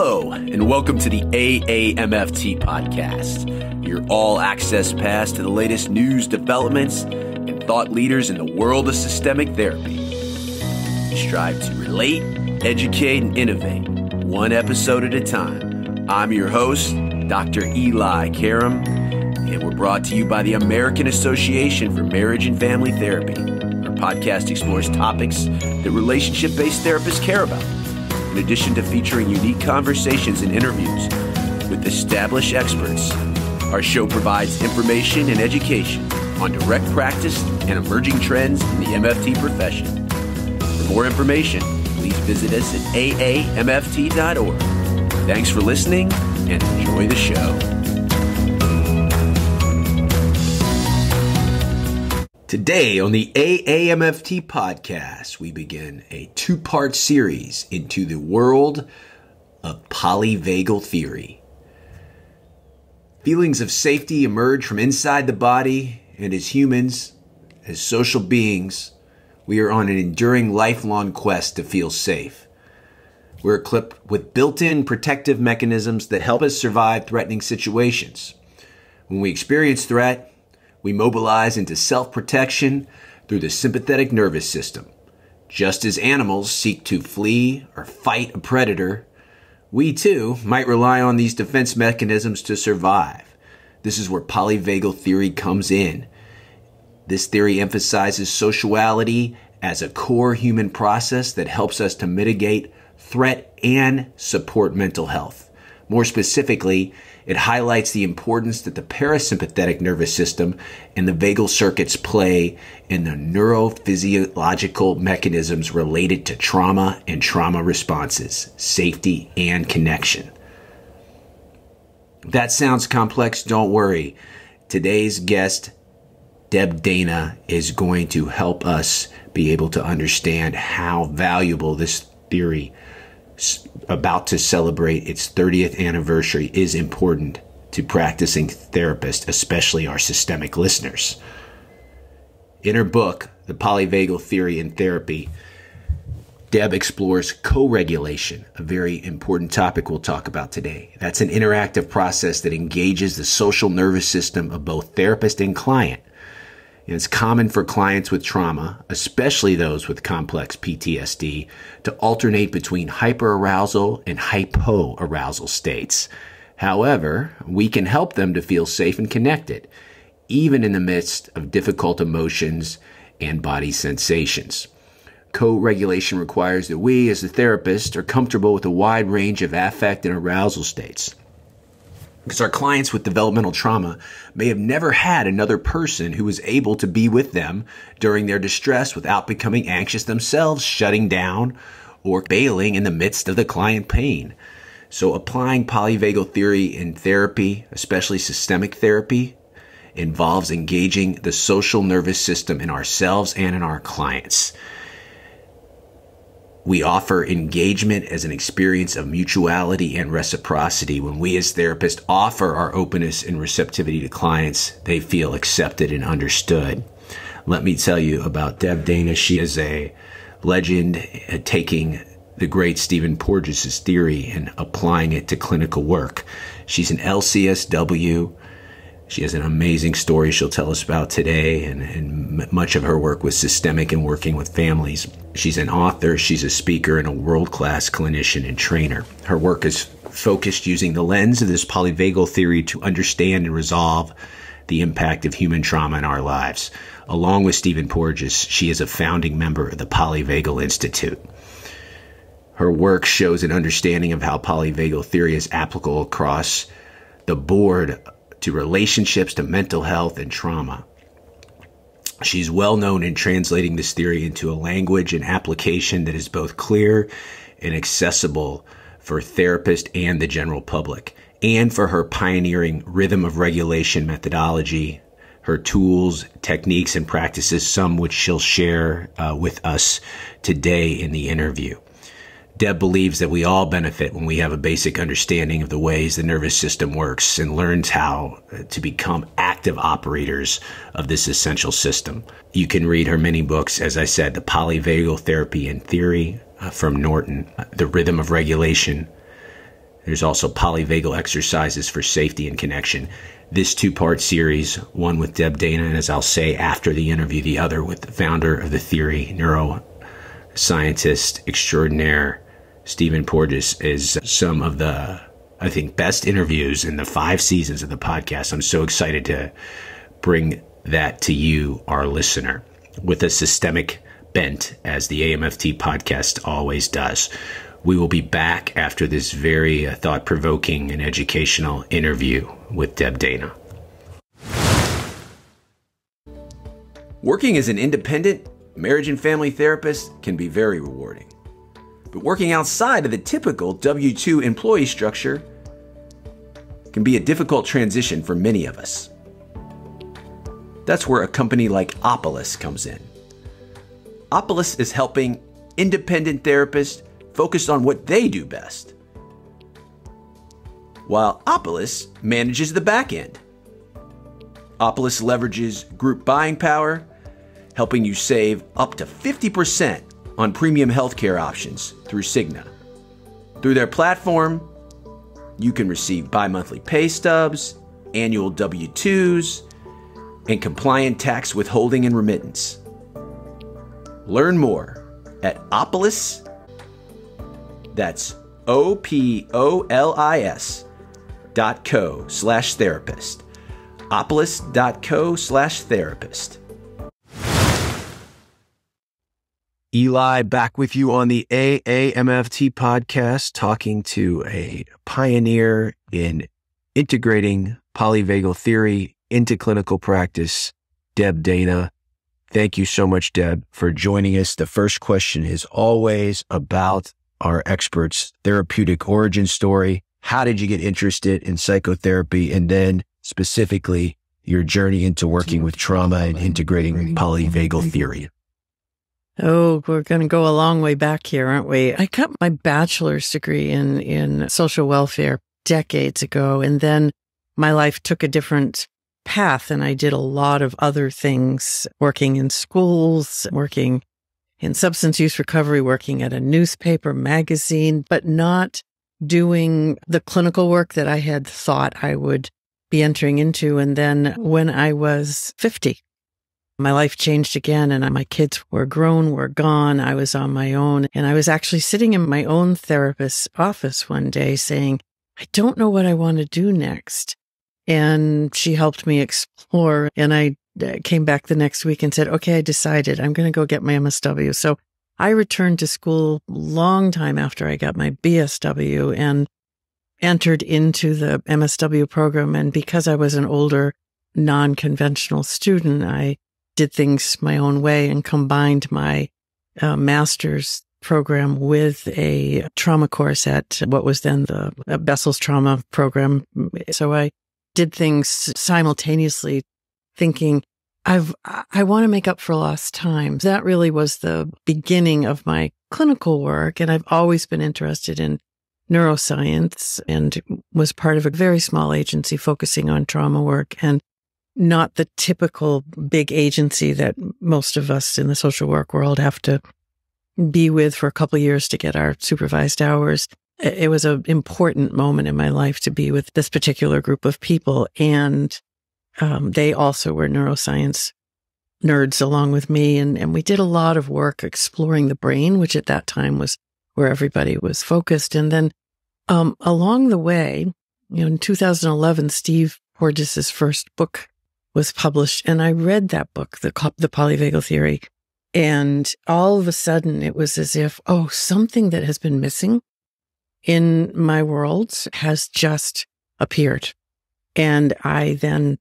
Hello, and welcome to the AAMFT podcast, your all access pass to the latest news, developments, and thought leaders in the world of systemic therapy. We strive to relate, educate, and innovate, one episode at a time. I'm your host, Dr. Eli Karam, and we're brought to you by the American Association for Marriage and Family Therapy. Our podcast explores topics that relationship based therapists care about in addition to featuring unique conversations and interviews with established experts, our show provides information and education on direct practice and emerging trends in the MFT profession. For more information, please visit us at aamft.org. Thanks for listening and enjoy the show. Today on the AAMFT podcast, we begin a two part series into the world of polyvagal theory. Feelings of safety emerge from inside the body, and as humans, as social beings, we are on an enduring lifelong quest to feel safe. We're equipped with built in protective mechanisms that help us survive threatening situations. When we experience threat, we mobilize into self protection through the sympathetic nervous system. Just as animals seek to flee or fight a predator, we too might rely on these defense mechanisms to survive. This is where polyvagal theory comes in. This theory emphasizes sociality as a core human process that helps us to mitigate threat and support mental health. More specifically, it highlights the importance that the parasympathetic nervous system and the vagal circuits play in the neurophysiological mechanisms related to trauma and trauma responses, safety, and connection. that sounds complex, don't worry. Today's guest, Deb Dana, is going to help us be able to understand how valuable this theory about to celebrate its 30th anniversary is important to practicing therapists, especially our systemic listeners. In her book, The Polyvagal Theory in Therapy, Deb explores co regulation, a very important topic we'll talk about today. That's an interactive process that engages the social nervous system of both therapist and client it's common for clients with trauma, especially those with complex PTSD, to alternate between hyperarousal and hypoarousal states. However, we can help them to feel safe and connected, even in the midst of difficult emotions and body sensations. Co-regulation requires that we, as a therapist, are comfortable with a wide range of affect and arousal states because our clients with developmental trauma may have never had another person who was able to be with them during their distress without becoming anxious themselves, shutting down, or bailing in the midst of the client pain. So applying polyvagal theory in therapy, especially systemic therapy, involves engaging the social nervous system in ourselves and in our clients. We offer engagement as an experience of mutuality and reciprocity. When we as therapists offer our openness and receptivity to clients, they feel accepted and understood. Let me tell you about Deb Dana. She is a legend at taking the great Stephen Porges' theory and applying it to clinical work. She's an LCSW she has an amazing story she'll tell us about today, and, and much of her work was systemic and working with families. She's an author, she's a speaker, and a world class clinician and trainer. Her work is focused using the lens of this polyvagal theory to understand and resolve the impact of human trauma in our lives. Along with Stephen Porges, she is a founding member of the Polyvagal Institute. Her work shows an understanding of how polyvagal theory is applicable across the board to relationships, to mental health and trauma. She's well known in translating this theory into a language and application that is both clear and accessible for therapists and the general public, and for her pioneering rhythm of regulation methodology, her tools, techniques, and practices, some which she'll share uh, with us today in the interview. Deb believes that we all benefit when we have a basic understanding of the ways the nervous system works and learns how to become active operators of this essential system. You can read her many books, as I said, The Polyvagal Therapy and Theory uh, from Norton, uh, The Rhythm of Regulation, There's also polyvagal exercises for safety and connection. This two part series, one with Deb Dana, and as I'll say after the interview, the other with the founder of the theory, neuroscientist extraordinaire, Stephen Porges, is some of the, I think, best interviews in the five seasons of the podcast. I'm so excited to bring that to you, our listener, with a systemic bent, as the AMFT podcast always does. We will be back after this very thought provoking and educational interview with Deb Dana. Working as an independent marriage and family therapist can be very rewarding. But working outside of the typical W 2 employee structure can be a difficult transition for many of us. That's where a company like Opolis comes in. Opolis is helping independent therapists focus on what they do best, while Opolis manages the back end. Opolis leverages group buying power, helping you save up to 50% on premium healthcare options through Cigna. Through their platform, you can receive bi monthly pay stubs, annual W 2s, and compliant tax withholding and remittance. Learn more at Opolis that's O P O L I S dot co slash therapist. Opolis dot co slash therapist. Eli back with you on the AAMFT podcast, talking to a pioneer in integrating polyvagal theory into clinical practice, Deb Dana. Thank you so much, Deb, for joining us. The first question is always about our experts' therapeutic origin story. How did you get interested in psychotherapy? And then specifically your journey into working with trauma and integrating polyvagal theory. Oh, we're going to go a long way back here, aren't we? I got my bachelor's degree in, in social welfare decades ago. And then my life took a different path and I did a lot of other things, working in schools, working in substance use recovery, working at a newspaper magazine, but not doing the clinical work that I had thought I would be entering into. And then when I was 50, my life changed again and my kids were grown, were gone. I was on my own and I was actually sitting in my own therapist's office one day saying, I don't know what I want to do next. And she helped me explore and I uh, came back the next week and said, okay, I decided I'm going to go get my MSW. So I returned to school long time after I got my BSW and entered into the MSW program. And because I was an older, non-conventional student, I did things my own way and combined my uh, master's program with a trauma course at what was then the uh, Bessel's trauma program. So I did things simultaneously thinking I've, I want to make up for lost time. That really was the beginning of my clinical work. And I've always been interested in neuroscience and was part of a very small agency focusing on trauma work and not the typical big agency that most of us in the social work world have to be with for a couple years to get our supervised hours. It was an important moment in my life to be with this particular group of people. And um, they also were neuroscience nerds along with me. And, and we did a lot of work exploring the brain, which at that time was where everybody was focused. And then, um, along the way, you know, in 2011, Steve Porges's first book was published and I read that book, the, the polyvagal theory. And all of a sudden it was as if, oh, something that has been missing in my world has just appeared. And I then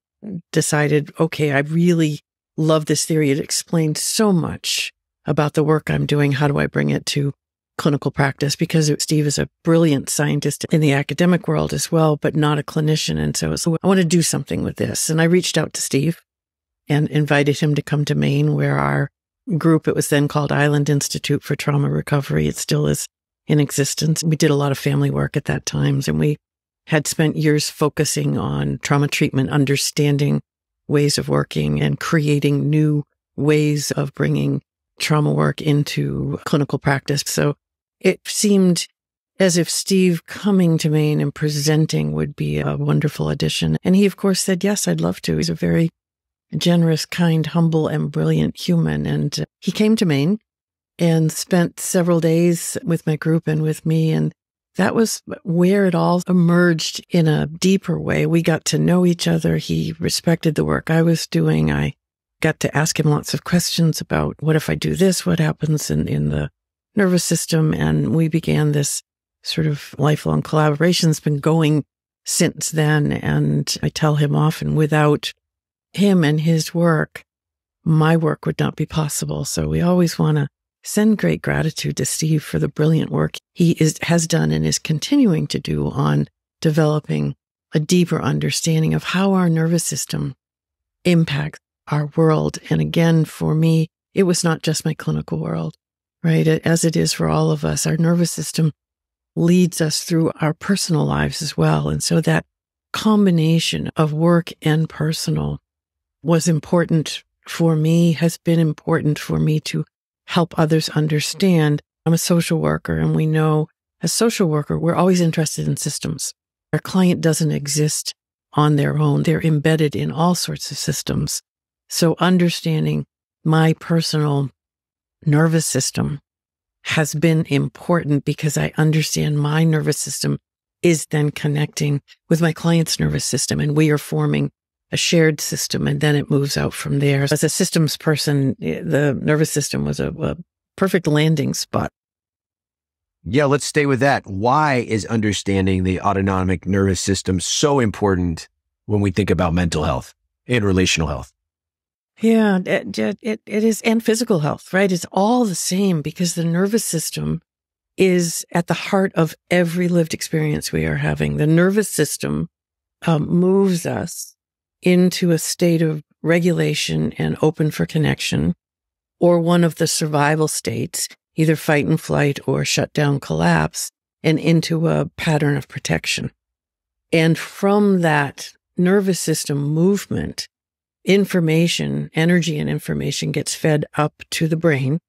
decided, okay, I really love this theory. It explained so much about the work I'm doing. How do I bring it to clinical practice? Because Steve is a brilliant scientist in the academic world as well, but not a clinician. And so, so oh, I want to do something with this. And I reached out to Steve and invited him to come to Maine where our group, it was then called Island Institute for Trauma Recovery. It still is in existence. We did a lot of family work at that times and we had spent years focusing on trauma treatment, understanding ways of working and creating new ways of bringing trauma work into clinical practice. So it seemed as if Steve coming to Maine and presenting would be a wonderful addition. And he, of course, said, yes, I'd love to. He's a very generous, kind, humble, and brilliant human. And he came to Maine and spent several days with my group and with me. And that was where it all emerged in a deeper way. We got to know each other. He respected the work I was doing. I got to ask him lots of questions about what if I do this? What happens in, in the nervous system? And we began this sort of lifelong collaboration. It's been going since then. And I tell him often without him and his work, my work would not be possible. So we always want to send great gratitude to Steve for the brilliant work he is, has done and is continuing to do on developing a deeper understanding of how our nervous system impacts our world. And again, for me, it was not just my clinical world, right? As it is for all of us, our nervous system leads us through our personal lives as well. And so that combination of work and personal was important for me, has been important for me to help others understand. I'm a social worker and we know as social worker, we're always interested in systems. Our client doesn't exist on their own. They're embedded in all sorts of systems. So understanding my personal nervous system has been important because I understand my nervous system is then connecting with my client's nervous system and we are forming a shared system and then it moves out from there. As a systems person, eh, the nervous system was a, a perfect landing spot. Yeah, let's stay with that. Why is understanding the autonomic nervous system so important when we think about mental health and relational health? Yeah, it, it, it is, and physical health, right? It's all the same because the nervous system is at the heart of every lived experience we are having. The nervous system um, moves us into a state of regulation and open for connection, or one of the survival states, either fight and flight or shut down collapse, and into a pattern of protection. And from that nervous system movement, information, energy and information gets fed up to the brain.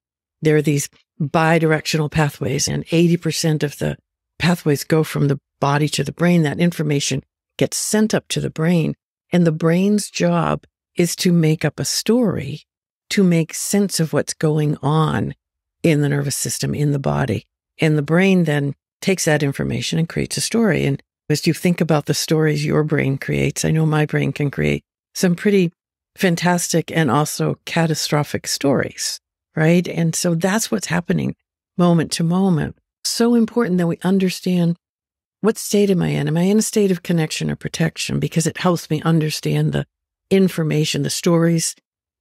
There are these bidirectional pathways and 80% of the pathways go from the body to the brain. That information gets sent up to the brain and the brain's job is to make up a story to make sense of what's going on in the nervous system, in the body. And the brain then takes that information and creates a story. And as you think about the stories your brain creates, I know my brain can create some pretty fantastic and also catastrophic stories, right? And so that's what's happening moment to moment. So important that we understand what state am I in? Am I in a state of connection or protection? Because it helps me understand the information, the stories,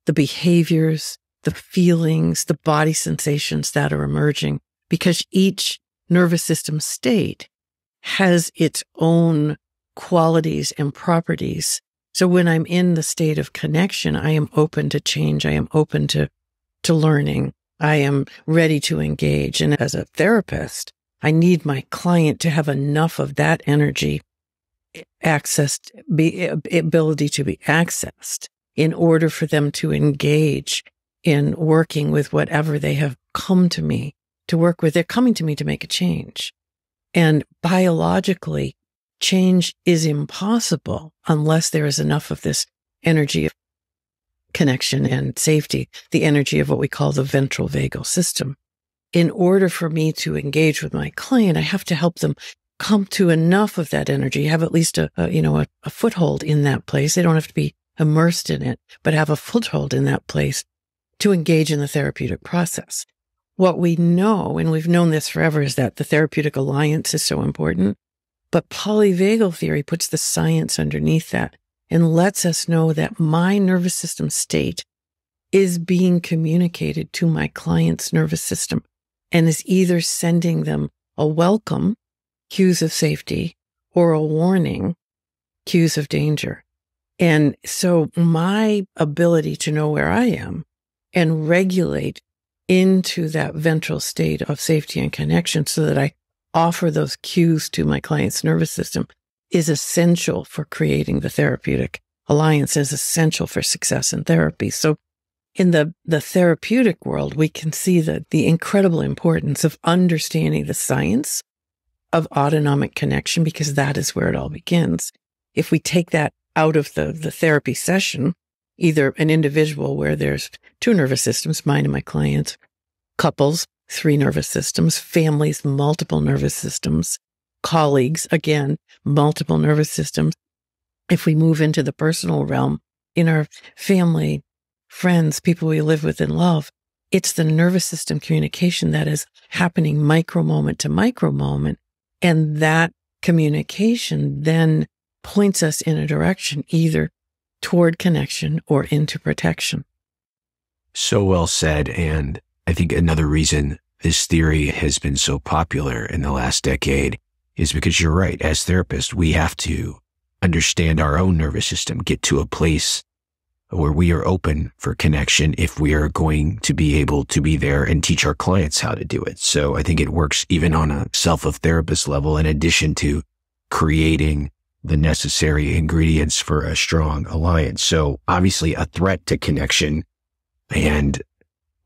the behaviors, the feelings, the body sensations that are emerging because each nervous system state has its own qualities and properties. So when I'm in the state of connection, I am open to change. I am open to, to learning. I am ready to engage. And as a therapist, I need my client to have enough of that energy accessed, be ability to be accessed in order for them to engage in working with whatever they have come to me to work with. They're coming to me to make a change. And biologically, change is impossible unless there is enough of this energy of connection and safety, the energy of what we call the ventral vagal system in order for me to engage with my client, I have to help them come to enough of that energy, have at least a, a you know, a, a foothold in that place. They don't have to be immersed in it, but have a foothold in that place to engage in the therapeutic process. What we know, and we've known this forever, is that the therapeutic alliance is so important. But polyvagal theory puts the science underneath that and lets us know that my nervous system state is being communicated to my client's nervous system and is either sending them a welcome, cues of safety, or a warning, cues of danger. And so my ability to know where I am and regulate into that ventral state of safety and connection so that I offer those cues to my client's nervous system is essential for creating the therapeutic alliance is essential for success in therapy. So in the, the therapeutic world, we can see the, the incredible importance of understanding the science of autonomic connection because that is where it all begins. If we take that out of the, the therapy session, either an individual where there's two nervous systems, mine and my clients, couples, three nervous systems, families, multiple nervous systems, colleagues, again, multiple nervous systems. If we move into the personal realm, in our family, friends, people we live with and love, it's the nervous system communication that is happening micro moment to micro moment. And that communication then points us in a direction either toward connection or into protection. So well said. And I think another reason this theory has been so popular in the last decade is because you're right. As therapists, we have to understand our own nervous system, get to a place where we are open for connection if we are going to be able to be there and teach our clients how to do it. So I think it works even on a self of therapist level in addition to creating the necessary ingredients for a strong alliance. So obviously a threat to connection and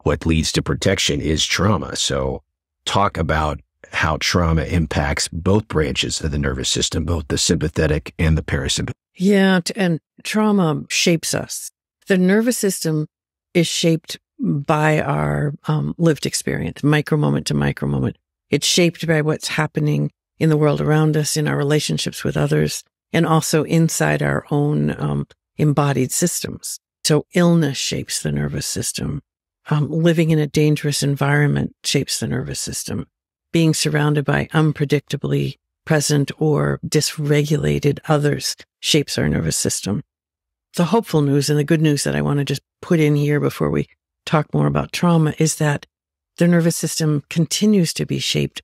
what leads to protection is trauma. So talk about how trauma impacts both branches of the nervous system, both the sympathetic and the parasympathetic. Yeah. And trauma shapes us. The nervous system is shaped by our um, lived experience, micro moment to micro moment. It's shaped by what's happening in the world around us, in our relationships with others, and also inside our own um, embodied systems. So illness shapes the nervous system. Um, living in a dangerous environment shapes the nervous system. Being surrounded by unpredictably present or dysregulated others shapes our nervous system. The hopeful news and the good news that I want to just put in here before we talk more about trauma is that the nervous system continues to be shaped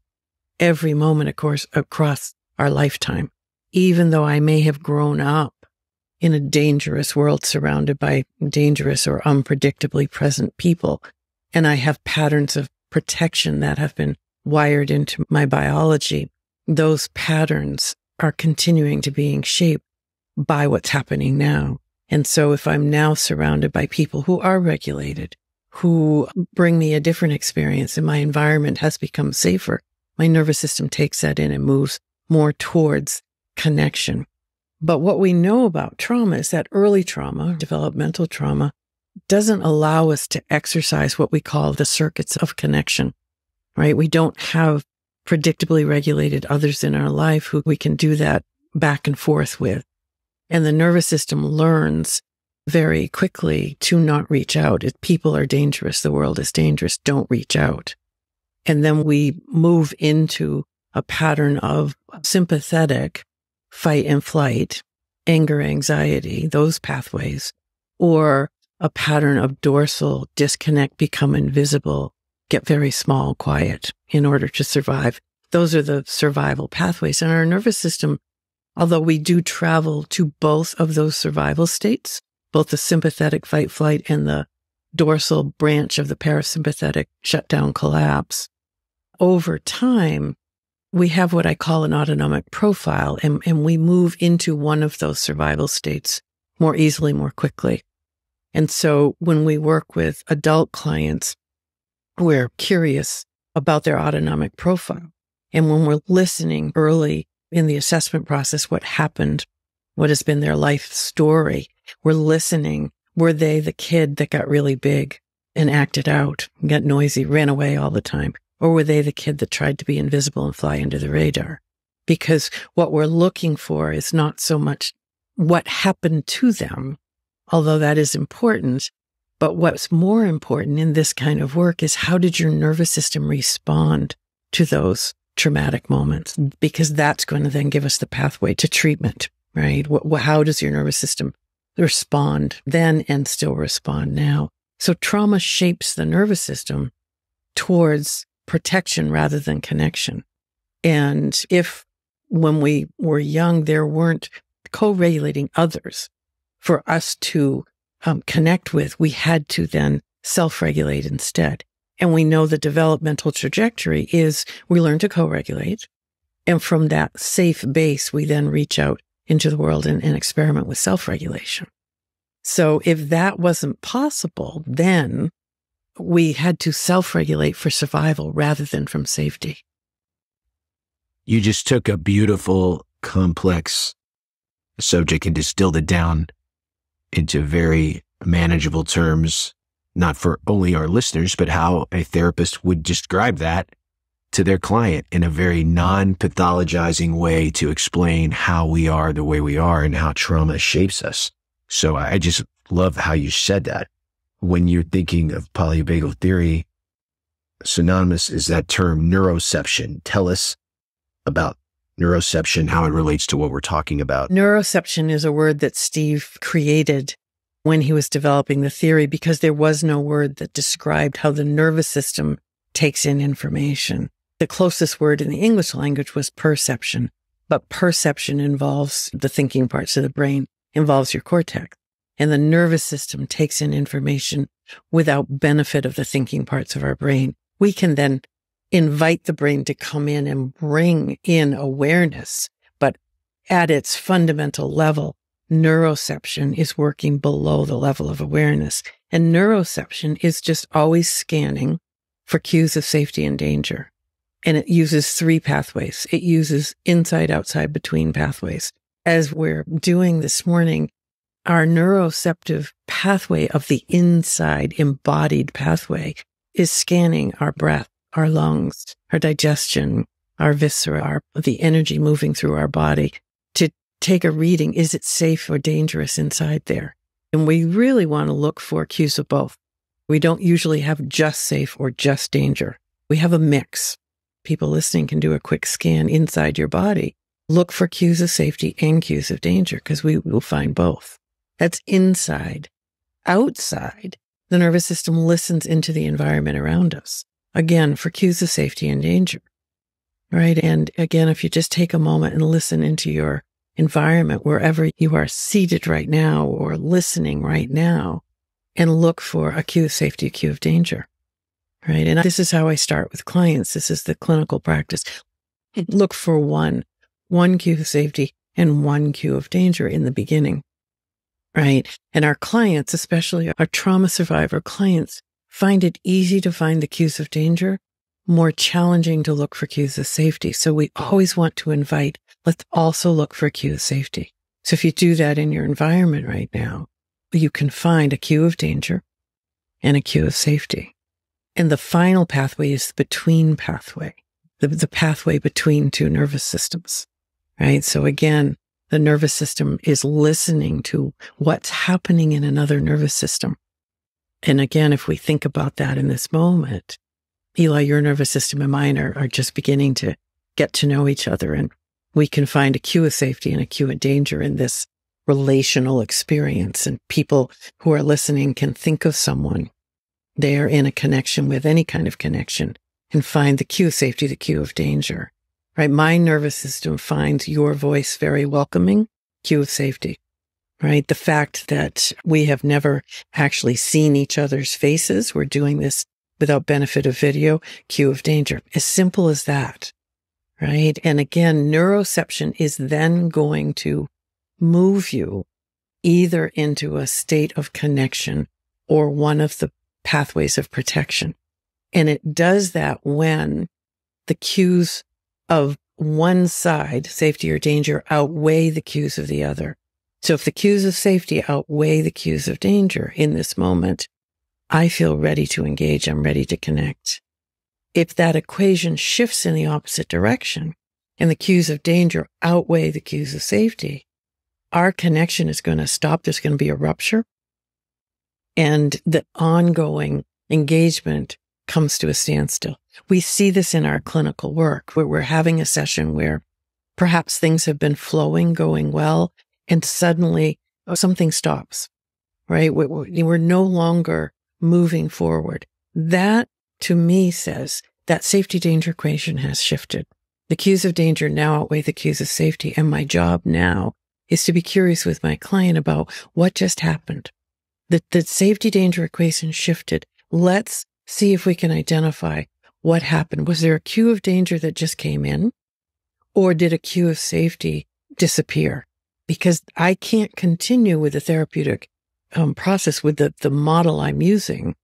every moment, of course, across our lifetime. Even though I may have grown up in a dangerous world surrounded by dangerous or unpredictably present people. And I have patterns of protection that have been wired into my biology. Those patterns are continuing to being shaped by what's happening now. And so if I'm now surrounded by people who are regulated, who bring me a different experience and my environment has become safer, my nervous system takes that in and moves more towards connection. But what we know about trauma is that early trauma, mm. developmental trauma, doesn't allow us to exercise what we call the circuits of connection, right? We don't have predictably regulated others in our life who we can do that back and forth with. And the nervous system learns very quickly to not reach out. If people are dangerous, the world is dangerous, don't reach out. And then we move into a pattern of sympathetic fight and flight, anger, anxiety, those pathways, or a pattern of dorsal disconnect, become invisible, get very small, quiet in order to survive. Those are the survival pathways. And our nervous system, although we do travel to both of those survival states, both the sympathetic fight flight and the dorsal branch of the parasympathetic shutdown collapse, over time, we have what I call an autonomic profile and, and we move into one of those survival states more easily, more quickly. And so when we work with adult clients, we're curious about their autonomic profile. And when we're listening early in the assessment process, what happened, what has been their life story, we're listening. Were they the kid that got really big and acted out, got noisy, ran away all the time? Or were they the kid that tried to be invisible and fly under the radar? Because what we're looking for is not so much what happened to them, although that is important. But what's more important in this kind of work is how did your nervous system respond to those traumatic moments? Because that's going to then give us the pathway to treatment, right? How does your nervous system respond then and still respond now? So trauma shapes the nervous system towards protection rather than connection. And if when we were young, there weren't co-regulating others for us to um, connect with, we had to then self-regulate instead. And we know the developmental trajectory is we learn to co-regulate. And from that safe base, we then reach out into the world and, and experiment with self-regulation. So if that wasn't possible, then we had to self regulate for survival rather than from safety. You just took a beautiful, complex subject and distilled it down into very manageable terms, not for only our listeners, but how a therapist would describe that to their client in a very non pathologizing way to explain how we are the way we are and how trauma shapes us. So I just love how you said that. When you're thinking of polyvagal theory, synonymous is that term neuroception. Tell us about neuroception, how it relates to what we're talking about. Neuroception is a word that Steve created when he was developing the theory because there was no word that described how the nervous system takes in information. The closest word in the English language was perception, but perception involves the thinking parts of the brain, involves your cortex. And the nervous system takes in information without benefit of the thinking parts of our brain. We can then invite the brain to come in and bring in awareness. But at its fundamental level, neuroception is working below the level of awareness. And neuroception is just always scanning for cues of safety and danger. And it uses three pathways. It uses inside, outside, between pathways. As we're doing this morning, our neuroceptive pathway of the inside embodied pathway is scanning our breath, our lungs, our digestion, our viscera, our, the energy moving through our body to take a reading. Is it safe or dangerous inside there? And we really want to look for cues of both. We don't usually have just safe or just danger. We have a mix people listening can do a quick scan inside your body. Look for cues of safety and cues of danger because we will find both. That's inside. Outside, the nervous system listens into the environment around us. Again, for cues of safety and danger. Right. And again, if you just take a moment and listen into your environment, wherever you are seated right now or listening right now, and look for a cue of safety, a cue of danger right? And this is how I start with clients. This is the clinical practice. Look for one, one cue of safety and one cue of danger in the beginning, right? And our clients, especially our trauma survivor clients, find it easy to find the cues of danger, more challenging to look for cues of safety. So we oh. always want to invite, let's also look for a cue of safety. So if you do that in your environment right now, you can find a cue of danger and a cue of safety. And the final pathway is the between pathway, the, the pathway between two nervous systems, right? So again, the nervous system is listening to what's happening in another nervous system. And again, if we think about that in this moment, Eli, your nervous system and mine are, are just beginning to get to know each other. And we can find a cue of safety and a cue of danger in this relational experience. And people who are listening can think of someone they are in a connection with any kind of connection and find the cue of safety, the cue of danger, right? My nervous system finds your voice very welcoming, cue of safety, right? The fact that we have never actually seen each other's faces. We're doing this without benefit of video, cue of danger. As simple as that, right? And again, neuroception is then going to move you either into a state of connection or one of the pathways of protection. And it does that when the cues of one side, safety or danger, outweigh the cues of the other. So if the cues of safety outweigh the cues of danger in this moment, I feel ready to engage. I'm ready to connect. If that equation shifts in the opposite direction and the cues of danger outweigh the cues of safety, our connection is going to stop. There's going to be a rupture and the ongoing engagement comes to a standstill. We see this in our clinical work where we're having a session where perhaps things have been flowing, going well, and suddenly oh, something stops, right? We're no longer moving forward. That to me says that safety danger equation has shifted. The cues of danger now outweigh the cues of safety. And my job now is to be curious with my client about what just happened the, the safety danger equation shifted. Let's see if we can identify what happened. Was there a cue of danger that just came in? Or did a cue of safety disappear? Because I can't continue with the therapeutic um, process with the, the model I'm using,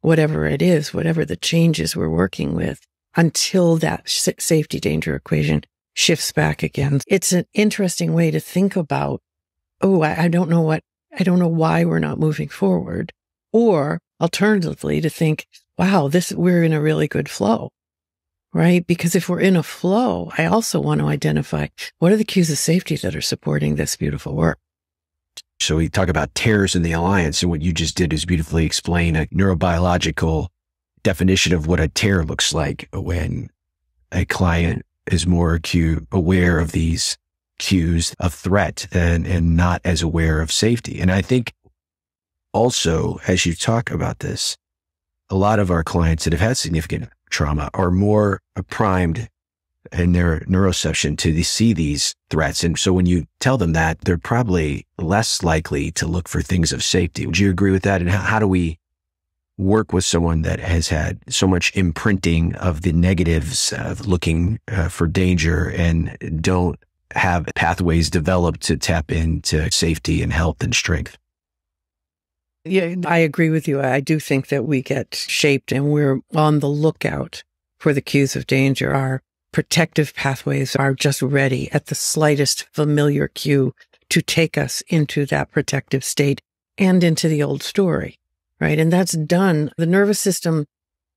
whatever it is, whatever the changes we're working with, until that safety danger equation shifts back again. It's an interesting way to think about, oh, I, I don't know what, I don't know why we're not moving forward. Or alternatively to think, wow, this, we're in a really good flow, right? Because if we're in a flow, I also want to identify what are the cues of safety that are supporting this beautiful work. So we talk about tears in the alliance. And what you just did is beautifully explain a neurobiological definition of what a tear looks like when a client is more acute, aware of these cues of threat and, and not as aware of safety. And I think also, as you talk about this, a lot of our clients that have had significant trauma are more primed in their neuroception to see these threats. And so when you tell them that, they're probably less likely to look for things of safety. Would you agree with that? And how, how do we work with someone that has had so much imprinting of the negatives of looking uh, for danger and don't have pathways developed to tap into safety and health and strength. Yeah, I agree with you. I do think that we get shaped and we're on the lookout for the cues of danger. Our protective pathways are just ready at the slightest familiar cue to take us into that protective state and into the old story right? And that's done. The nervous system,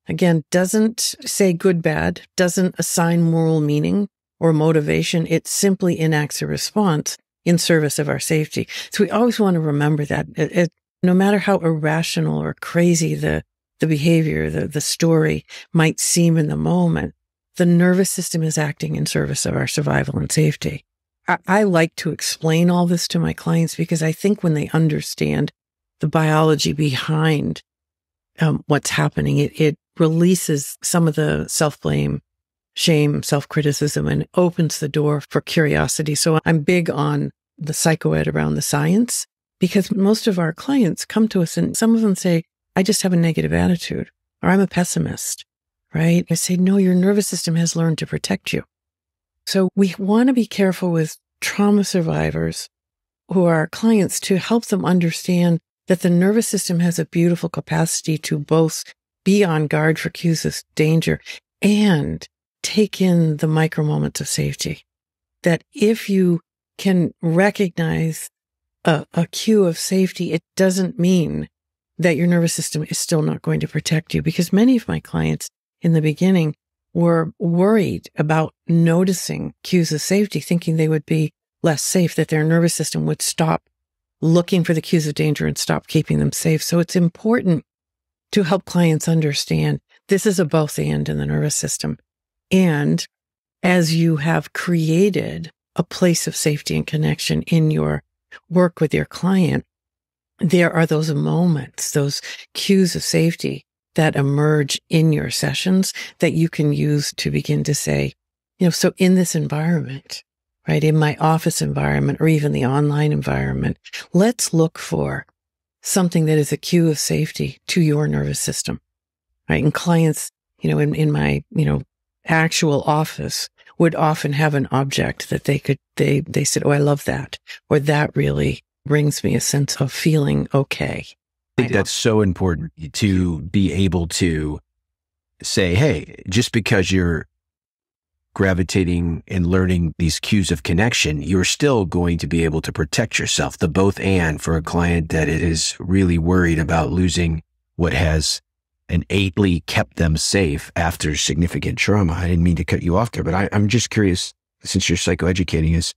again, doesn't say good, bad, doesn't assign moral meaning or motivation. It simply enacts a response in service of our safety. So we always want to remember that it, it, no matter how irrational or crazy the, the behavior, the, the story might seem in the moment, the nervous system is acting in service of our survival and safety. I, I like to explain all this to my clients because I think when they understand the biology behind um, what's happening. It, it releases some of the self blame, shame, self criticism, and opens the door for curiosity. So I'm big on the psychoed around the science because most of our clients come to us and some of them say, I just have a negative attitude or I'm a pessimist, right? I say, no, your nervous system has learned to protect you. So we want to be careful with trauma survivors who are clients to help them understand that the nervous system has a beautiful capacity to both be on guard for cues of danger and take in the micro moments of safety. That if you can recognize a, a cue of safety, it doesn't mean that your nervous system is still not going to protect you because many of my clients in the beginning were worried about noticing cues of safety, thinking they would be less safe, that their nervous system would stop looking for the cues of danger and stop keeping them safe. So it's important to help clients understand this is a both and in the nervous system. And as you have created a place of safety and connection in your work with your client, there are those moments, those cues of safety that emerge in your sessions that you can use to begin to say, you know, so in this environment, right? In my office environment or even the online environment, let's look for something that is a cue of safety to your nervous system, right? And clients, you know, in, in my, you know, actual office would often have an object that they could, they, they said, Oh, I love that. Or that really brings me a sense of feeling okay. I think that's so important to be able to say, Hey, just because you're gravitating and learning these cues of connection, you're still going to be able to protect yourself. The both and for a client that is really worried about losing what has innately kept them safe after significant trauma. I didn't mean to cut you off there, but I, am just curious, since you're psychoeducating us,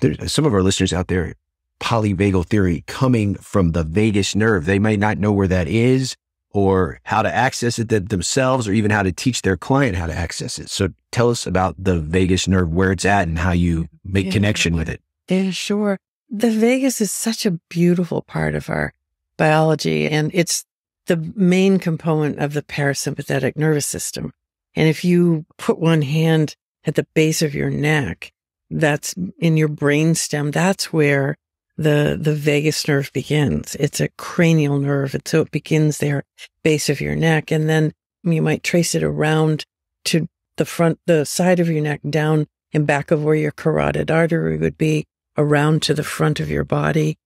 there's uh, some of our listeners out there, polyvagal theory coming from the vagus nerve. They may not know where that is or how to access it themselves or even how to teach their client how to access it. So tell us about the vagus nerve, where it's at and how you make yeah. connection with it. Yeah, sure. The vagus is such a beautiful part of our biology and it's the main component of the parasympathetic nervous system. And if you put one hand at the base of your neck, that's in your brain stem, that's where the, the vagus nerve begins. It's a cranial nerve. And so it begins there, base of your neck. And then you might trace it around to the front, the side of your neck down and back of where your carotid artery would be around to the front of your body,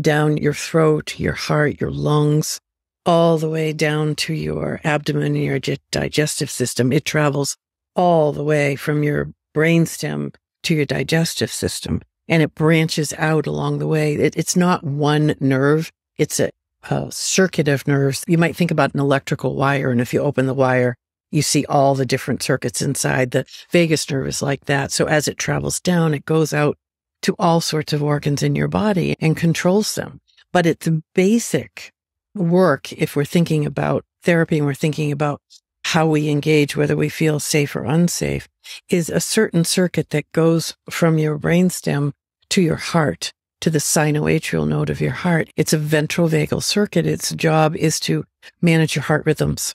down your throat, your heart, your lungs, all the way down to your abdomen and your digestive system. It travels all the way from your brainstem to your digestive system and it branches out along the way. It, it's not one nerve. It's a, a circuit of nerves. You might think about an electrical wire. And if you open the wire, you see all the different circuits inside. The vagus nerve is like that. So as it travels down, it goes out to all sorts of organs in your body and controls them. But it's basic work if we're thinking about therapy and we're thinking about how we engage, whether we feel safe or unsafe, is a certain circuit that goes from your brainstem to your heart, to the sinoatrial node of your heart. It's a ventral vagal circuit. Its job is to manage your heart rhythms,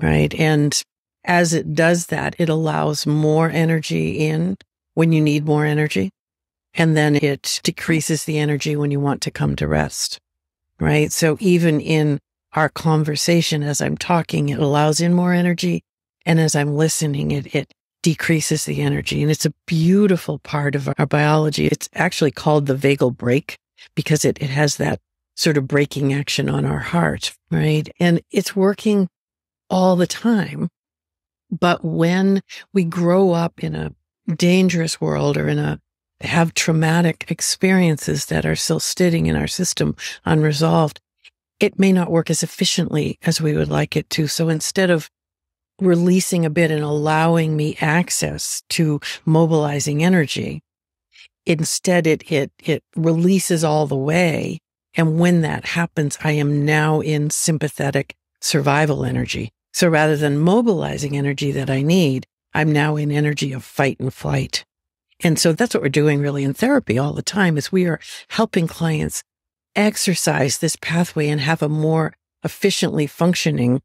right? And as it does that, it allows more energy in when you need more energy. And then it decreases the energy when you want to come to rest, right? So even in our conversation as I'm talking, it allows in more energy. And as I'm listening, it, it decreases the energy. And it's a beautiful part of our biology. It's actually called the vagal brake because it, it has that sort of braking action on our heart, right? And it's working all the time. But when we grow up in a dangerous world or in a have traumatic experiences that are still sitting in our system unresolved, it may not work as efficiently as we would like it to. So instead of releasing a bit and allowing me access to mobilizing energy, instead it, it, it releases all the way. And when that happens, I am now in sympathetic survival energy. So rather than mobilizing energy that I need, I'm now in energy of fight and flight. And so that's what we're doing really in therapy all the time is we are helping clients exercise this pathway and have a more efficiently functioning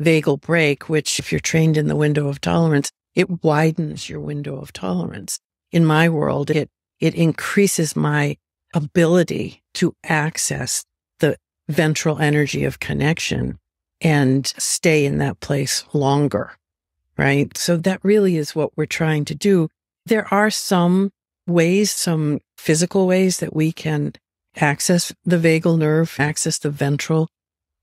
vagal brake, which if you're trained in the window of tolerance, it widens your window of tolerance. In my world, it, it increases my ability to access the ventral energy of connection and stay in that place longer. Right. So that really is what we're trying to do. There are some ways, some physical ways that we can access the vagal nerve, access the ventral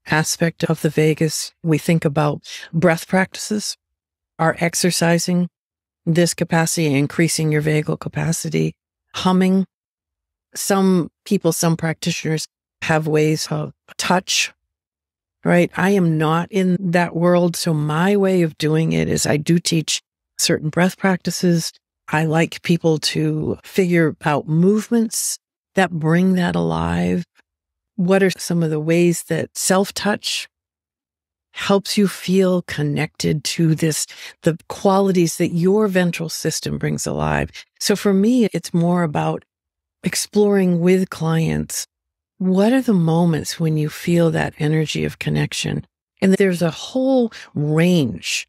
aspect of the vagus. We think about breath practices are exercising this capacity, increasing your vagal capacity, humming. Some people, some practitioners have ways of touch, right? I am not in that world. So my way of doing it is I do teach certain breath practices. I like people to figure out movements that bring that alive? What are some of the ways that self touch helps you feel connected to this, the qualities that your ventral system brings alive? So for me, it's more about exploring with clients. What are the moments when you feel that energy of connection? And there's a whole range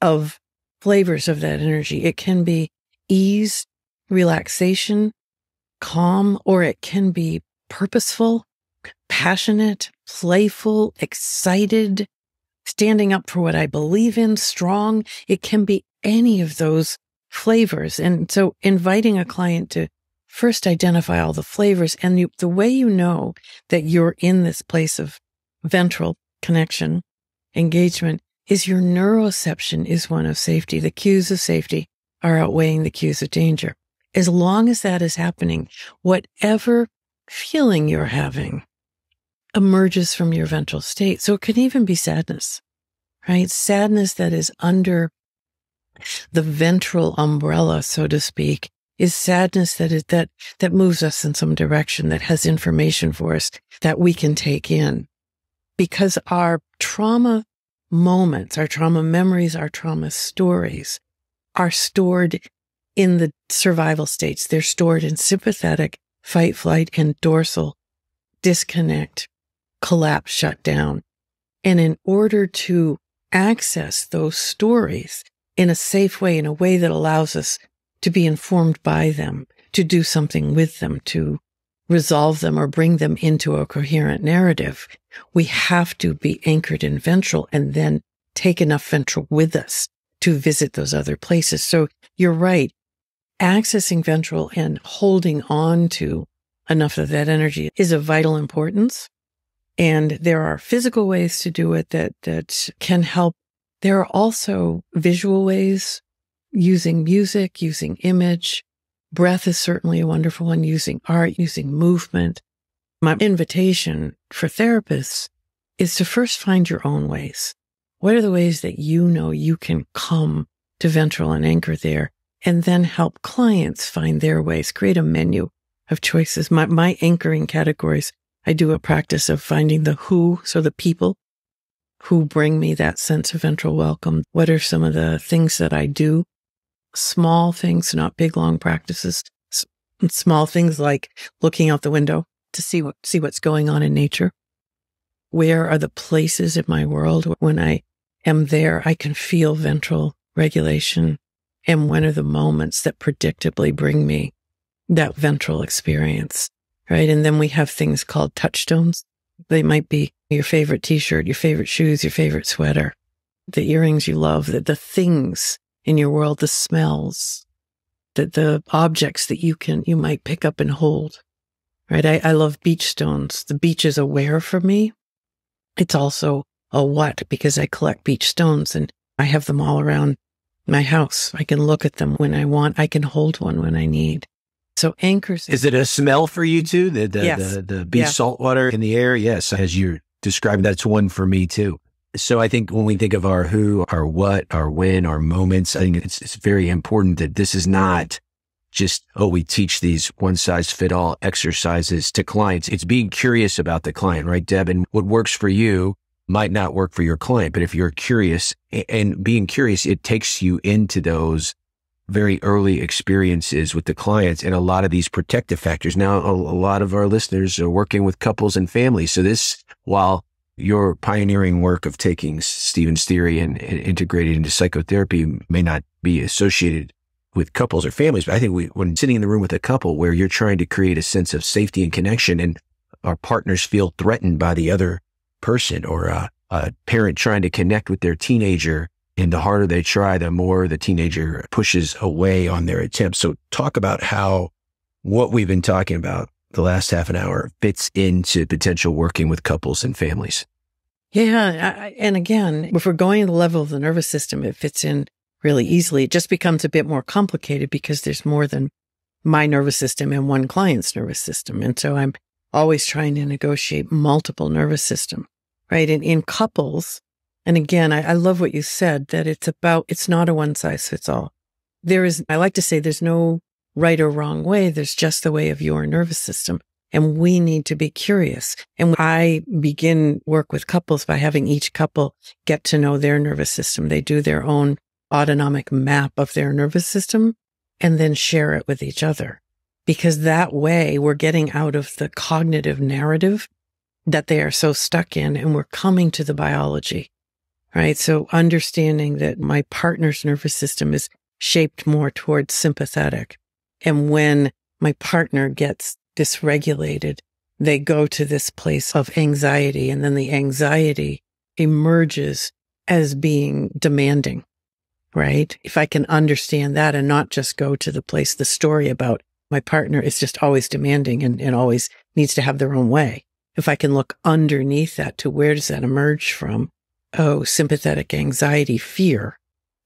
of flavors of that energy. It can be ease, relaxation, calm, or it can be purposeful, passionate, playful, excited, standing up for what I believe in, strong. It can be any of those flavors. And so inviting a client to first identify all the flavors and you, the way you know that you're in this place of ventral connection, engagement is your neuroception is one of safety. The cues of safety are outweighing the cues of danger as long as that is happening, whatever feeling you're having emerges from your ventral state. So it can even be sadness, right? Sadness that is under the ventral umbrella, so to speak, is sadness that is that that moves us in some direction that has information for us that we can take in because our trauma moments our trauma memories our trauma stories are stored in the survival states. They're stored in sympathetic, fight, flight, and dorsal disconnect, collapse, shut down. And in order to access those stories in a safe way, in a way that allows us to be informed by them, to do something with them, to resolve them or bring them into a coherent narrative, we have to be anchored in ventral and then take enough ventral with us to visit those other places. So you're right accessing ventral and holding on to enough of that energy is of vital importance. And there are physical ways to do it that, that can help. There are also visual ways using music, using image. Breath is certainly a wonderful one, using art, using movement. My invitation for therapists is to first find your own ways. What are the ways that you know you can come to ventral and anchor there and then help clients find their ways, create a menu of choices. My, my anchoring categories, I do a practice of finding the who, so the people who bring me that sense of ventral welcome. What are some of the things that I do? Small things, not big, long practices. Small things like looking out the window to see what, see what's going on in nature. Where are the places in my world when I am there, I can feel ventral regulation. And when are the moments that predictably bring me that ventral experience? Right. And then we have things called touchstones. They might be your favorite t-shirt, your favorite shoes, your favorite sweater, the earrings you love, the, the things in your world, the smells, the, the objects that you can, you might pick up and hold. Right. I, I love beach stones. The beach is aware for me. It's also a what because I collect beach stones and I have them all around my house. I can look at them when I want. I can hold one when I need. So anchors. Is it a smell for you too? The the Yes. the, the beach Yeah. salt water in the air? Yes, as you're describing, that's one for me too. So I think when we think of our who, our what, our when, our moments, I think it's it's very important that this is not just oh we teach these one size fit all exercises to clients. It's being curious about the client, right, Deb? And what works for you might not work for your client, but if you're curious and being curious, it takes you into those very early experiences with the clients and a lot of these protective factors. Now, a, lot of our listeners are working with couples and families. So this, while your pioneering work of taking Stephen's theory and, and integrated into psychotherapy may not be associated with couples or families, but I think we, when sitting in the room with a couple where you're trying to create a sense of safety and connection and our partners feel threatened by the other person or a, a parent trying to connect with their teenager and the harder they try, the more the teenager pushes away on their attempts. So talk about how what we've been talking about the last half an hour fits into potential working with couples and families. Yeah. I- and again, if we're going to the level of the nervous system, it fits in really easily. It just becomes a bit more complicated because there's more than my nervous system and one client's nervous system. And so I'm always trying to negotiate multiple nervous system, right? And in couples, and again, I, I love what you said that it's about, it's not a one size fits all. There is, I like to say there's no right or wrong way. There's just the way of your nervous system. And we need to be curious. And I begin work with couples by having each couple get to know their nervous system. They do their own autonomic map of their nervous system and then share it with each other. Because that way we're getting out of the cognitive narrative that they are so stuck in and we're coming to the biology, right? So understanding that my partner's nervous system is shaped more towards sympathetic. And when my partner gets dysregulated, they go to this place of anxiety and then the anxiety emerges as being demanding, right? If I can understand that and not just go to the place, the story about my partner is just always demanding and, and always needs to have their own way. If I can look underneath that to where does that emerge from? Oh, sympathetic anxiety, fear.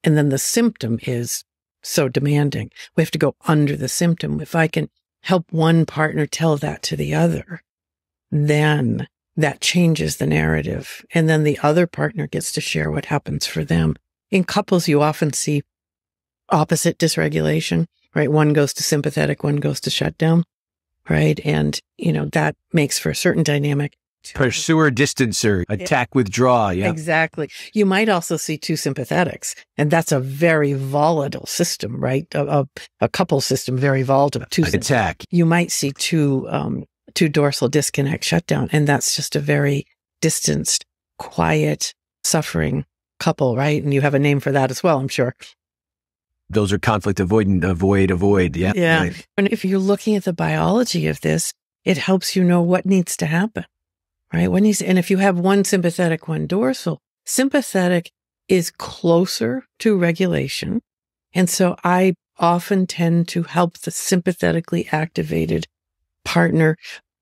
And then the symptom is so demanding. We have to go under the symptom. If I can help one partner tell that to the other, then that changes the narrative. And then the other partner gets to share what happens for them. In couples, you often see opposite dysregulation, right? One goes to sympathetic, one goes to shutdown, right? And, you know, that makes for a certain dynamic. Pursuer, distancer, attack, withdraw. Yeah. Exactly. You might also see two sympathetics, and that's a very volatile system, right? A, a, a couple system, very volatile. Two Attack. you might see two um, two dorsal disconnect shutdown, and that's just a very distanced, quiet, suffering couple, right? And you have a name for that as well, I'm sure. Those are conflict avoidant, avoid, avoid. Yeah. Yeah. Right. And if you're looking at the biology of this, it helps you know what needs to happen, right? What needs, and if you have one sympathetic, one dorsal, sympathetic is closer to regulation. And so I often tend to help the sympathetically activated partner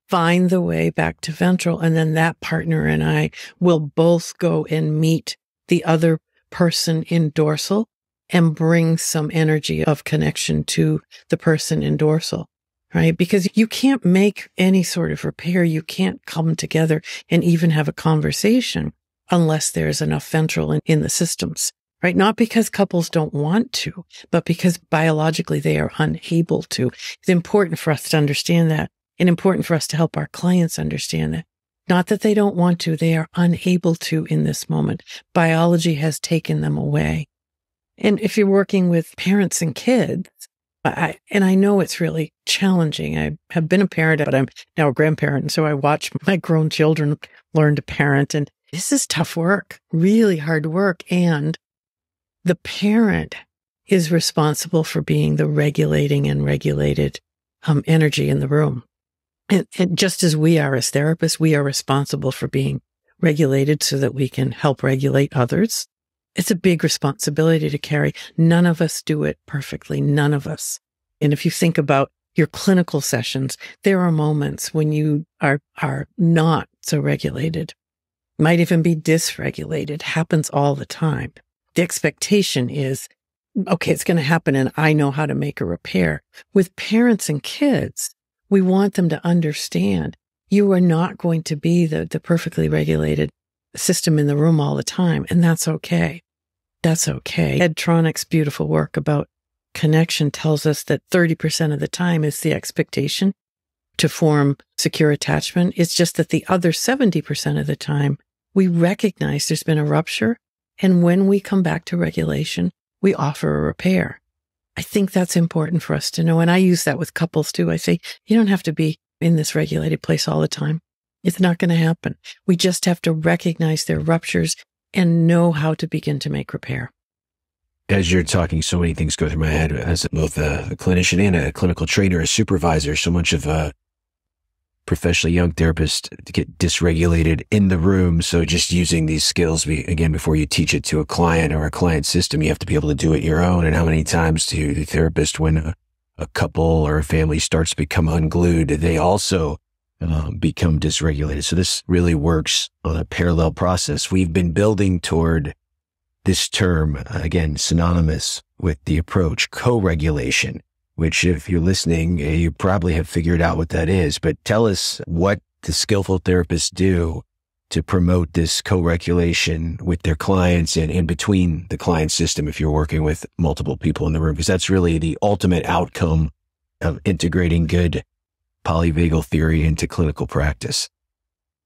find the way back to ventral. And then that partner and I will both go and meet the other person in dorsal and bring some energy of connection to the person in dorsal, right? Because you can't make any sort of repair. You can't come together and even have a conversation unless there's enough ventral in, in the systems, right? Not because couples don't want to, but because biologically they are unable to. It's important for us to understand that and important for us to help our clients understand that. Not that they don't want to, they are unable to in this moment. Biology has taken them away. And if you're working with parents and kids, I, and I know it's really challenging. I have been a parent, but I'm now a grandparent. And so I watch my grown children learn to parent. And this is tough work, really hard work. And the parent is responsible for being the regulating and regulated um, energy in the room. And, and just as we are as therapists, we are responsible for being regulated so that we can help regulate others. It's a big responsibility to carry. None of us do it perfectly. None of us. And if you think about your clinical sessions, there are moments when you are, are not so regulated, might even be dysregulated, happens all the time. The expectation is, okay, it's going to happen and I know how to make a repair. With parents and kids, we want them to understand you are not going to be the, the perfectly regulated system in the room all the time. And that's okay. That's okay. Ed Tronick's beautiful work about connection tells us that 30% of the time is the expectation to form secure attachment. It's just that the other 70% of the time we recognize there's been a rupture. And when we come back to regulation, we offer a repair. I think that's important for us to know. And I use that with couples too. I say, you don't have to be in this regulated place all the time. It's not going to happen. We just have to recognize their ruptures and know how to begin to make repair. As you're talking, so many things go through my head as both a clinician and a clinical trainer, a supervisor. So much of a professionally young therapist to get dysregulated in the room. So just using these skills, be, again, before you teach it to a client or a client system, you have to be able to do it your own. And how many times do the therapist, when a, a couple or a family starts to become unglued, they also um, become dysregulated. So this really works on a parallel process. We've been building toward this term, again, synonymous with the approach, co-regulation which if you're listening, eh, you probably have figured out what that is. But tell us what the skillful therapists do to promote this co-regulation with their clients and in between the client system if you're working with multiple people in the room, because that's really the ultimate outcome of integrating good polyvagal theory into clinical practice.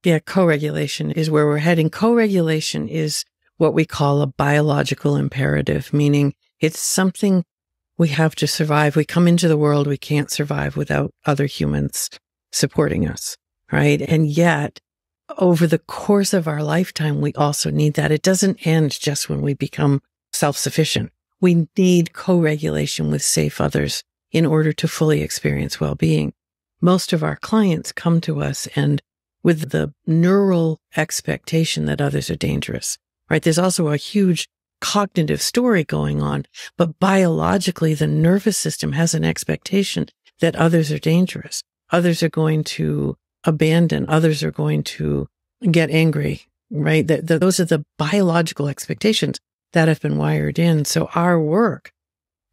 Yeah, co-regulation is where we're heading. Co-regulation is what we call a biological imperative, meaning it's something we have to survive. We come into the world, we can't survive without other humans supporting us, right? And yet, over the course of our lifetime, we also need that. It doesn't end just when we become self sufficient. We need co regulation with safe others in order to fully experience well being. Most of our clients come to us and with the neural expectation that others are dangerous, right? There's also a huge cognitive story going on, but biologically, the nervous system has an expectation that others are dangerous. Others are going to abandon. Others are going to get angry, right? That, those are the biological expectations that have been wired in. So our work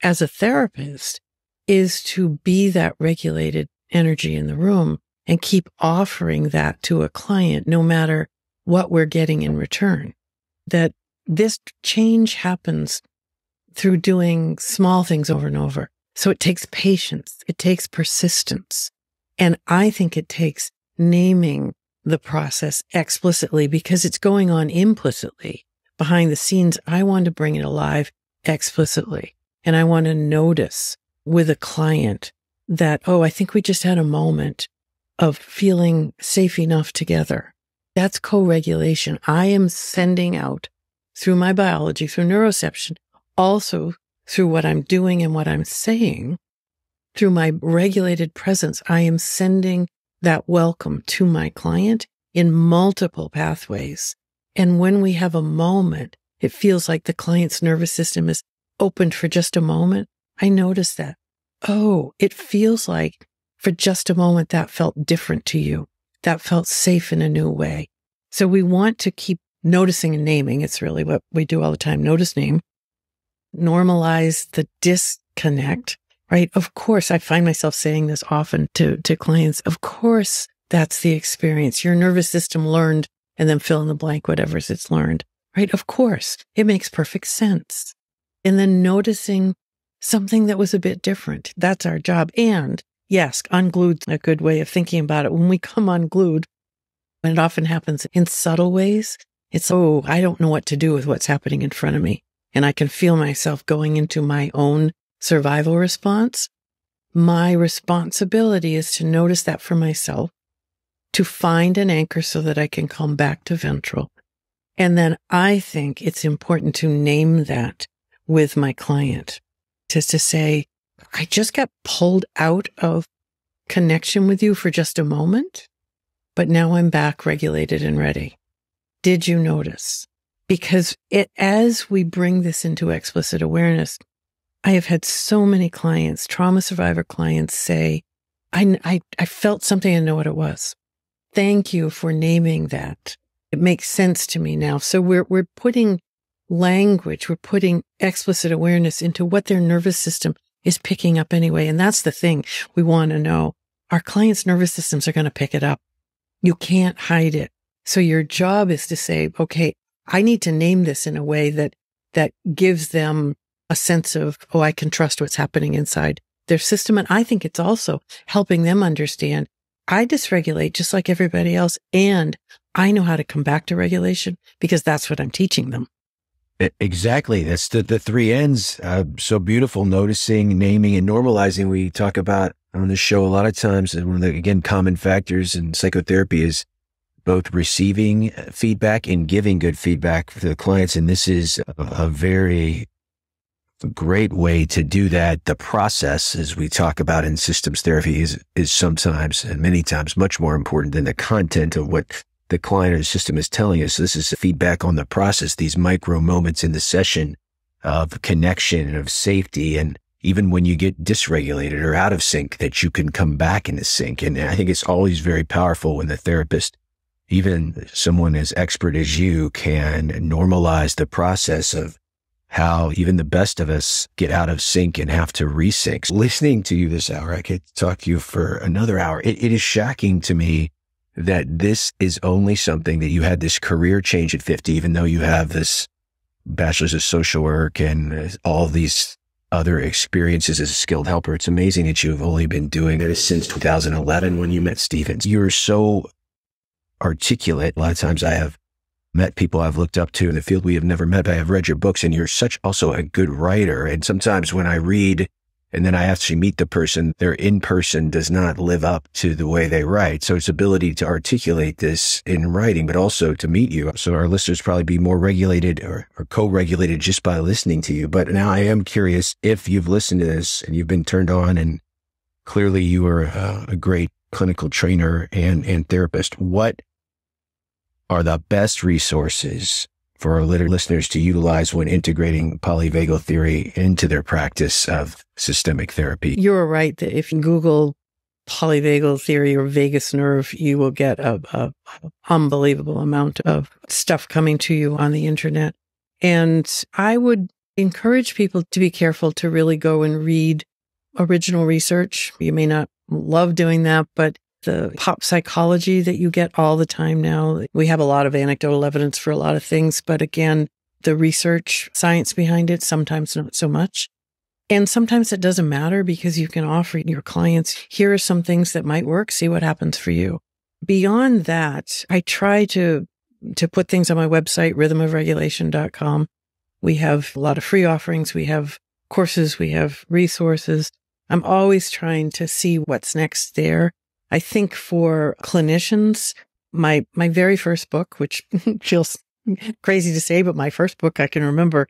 as a therapist is to be that regulated energy in the room and keep offering that to a client, no matter what we're getting in return. That this change happens through doing small things over and over. So it takes patience. It takes persistence. And I think it takes naming the process explicitly because it's going on implicitly behind the scenes. I want to bring it alive explicitly. And I want to notice with a client that, oh, I think we just had a moment of feeling safe enough together. That's co-regulation. I am sending out through my biology, through neuroception, also through what I'm doing and what I'm saying, through my regulated presence, I am sending that welcome to my client in multiple pathways. And when we have a moment, it feels like the client's nervous system is opened for just a moment. I notice that. Oh, it feels like for just a moment that felt different to you. That felt safe in a new way. So we want to keep noticing and naming. It's really what we do all the time. Notice, name. normalize the disconnect, right? Of course, I find myself saying this often to, to clients. Of course, that's the experience. Your nervous system learned and then fill in the blank, whatever's it's learned, right? Of course, it makes perfect sense. And then noticing something that was a bit different. That's our job. And yes, unglued a good way of thinking about it. When we come unglued, and it often happens in subtle ways, it's, oh, I don't know what to do with what's happening in front of me. And I can feel myself going into my own survival response. My responsibility is to notice that for myself, to find an anchor so that I can come back to ventral. And then I think it's important to name that with my client, just to say, I just got pulled out of connection with you for just a moment, but now I'm back regulated and ready. Did you notice? Because it, as we bring this into explicit awareness, I have had so many clients, trauma survivor clients say, I, I, I felt something and know what it was. Thank you for naming that. It makes sense to me now. So we're, we're putting language, we're putting explicit awareness into what their nervous system is picking up anyway. And that's the thing we want to know. Our clients' nervous systems are going to pick it up. You can't hide it. So your job is to say, okay, I need to name this in a way that, that gives them a sense of, oh, I can trust what's happening inside their system. And I think it's also helping them understand I dysregulate just like everybody else. And I know how to come back to regulation because that's what I'm teaching them. Exactly. That's the, the three Ns. Uh, so beautiful. Noticing, naming, and normalizing. We talk about on this show a lot of times. And one of the, again, common factors in psychotherapy is both receiving feedback and giving good feedback to the clients. And this is a, a very great way to do that. The process, as we talk about in systems therapy, is, is sometimes and many times much more important than the content of what the client or the system is telling us. This is feedback on the process, these micro moments in the session of connection and of safety. And even when you get dysregulated or out of sync, that you can come back into sync. And I think it's always very powerful when the therapist even someone as expert as you can normalize the process of how even the best of us get out of sync and have to resync. Listening to you this hour, I could talk to you for another hour. it, it is shocking to me that this is only something that you had this career change at 50, even though you have this bachelor's of social work and uh, all these other experiences as a skilled helper. It's amazing that you've only been doing it since 2011 when you met Stevens. You're so articulate. A lot of times I have met people I've looked up to in the field we have never met, but I have read your books and you're such also a good writer. And sometimes when I read and then I actually meet the person, their in person does not live up to the way they write. So it's ability to articulate this in writing, but also to meet you. So our listeners probably be more regulated or, or co-regulated just by listening to you. But now I am curious if you've listened to this and you've been turned on and clearly you are a, a great clinical trainer and, and therapist. What are the best resources for our listeners to utilize when integrating polyvagal theory into their practice of systemic therapy. You're right that if you Google polyvagal theory or vagus nerve, you will get a, a, unbelievable amount of stuff coming to you on the internet. And I would encourage people to be careful to really go and read original research. You may not love doing that, but the pop psychology that you get all the time now. We have a lot of anecdotal evidence for a lot of things, but again, the research science behind it, sometimes not so much. And sometimes it doesn't matter because you can offer your clients, here are some things that might work, see what happens for you. Beyond that, I try to, to put things on my website, rhythmofregulation.com. We have a lot of free offerings. We have courses. We have resources. I'm always trying to see what's next there I think for clinicians, my, my very first book, which feels crazy to say, but my first book, I can remember